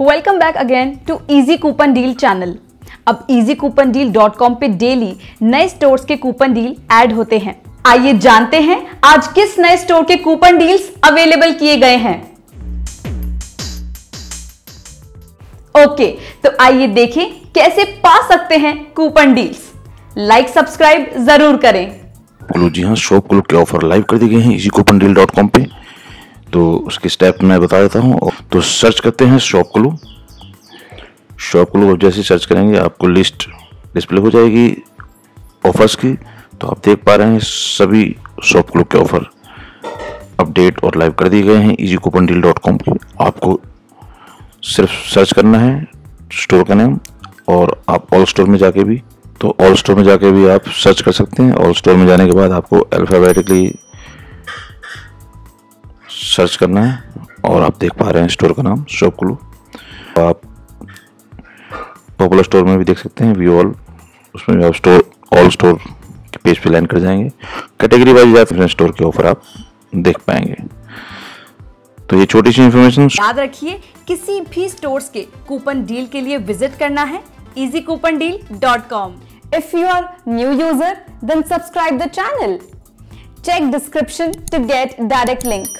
Welcome back again to easy coupon deal channel अब easy coupon deal dot com पे daily नए stores के coupon deal add होते हैं। आइए जानते हैं आज किस नए स्टोर के कूपन डील्स अवेलेबल किए गए हैं। ओके तो आइए देखें कैसे पा सकते हैं कूपन डील्स लाइक सब्सक्राइब ज़रूर करें। जी हाँ शॉप क्लू के ऑफ़र लाइव कर दिए गए हैं इसी कूपन डील डॉट कॉम पे। तो उसके स्टेप मैं बता देता हूँ। तो सर्च करते हैं शॉप क्लू शॉप क्लू जैसे सर्च करेंगे, आपको लिस्ट डिस्प्ले हो जाएगी ऑफर्स की। तो आप देख पा रहे हैं सभी शॉप क्लू के ऑफ़र अपडेट और लाइव कर दिए गए हैं easy coupon deal dot com पे। आपको सिर्फ़ सर्च करना है स्टोर का नेम और आप ऑल स्टोर में जाके भी तो ऑल स्टोर में जाके भी आप सर्च कर सकते हैं। ऑल स्टोर में जाने के बाद आपको अल्फ़ाबेटिकली सर्च करना है और आप देख पा रहे हैं स्टोर का नाम, शॉप क्लू आप पॉपुलर स्टोर में भी देख सकते हैं व्यू ऑल उसमें भी आप स्टोर ऑल स्टोर के पेज पे लैंड कर जाएँगे। कैटेगरी वाइज आप स्टोर के ऑफ़र आप देख पाएँगे। तो ये छोटी सी इन्फॉर्मेशन याद रखिए, किसी भी स्टोर्स के कूपन डील के लिए विज़िट करना है। Easy coupon easycoupondeal.com if you are new user, then subscribe the channel check description to get direct link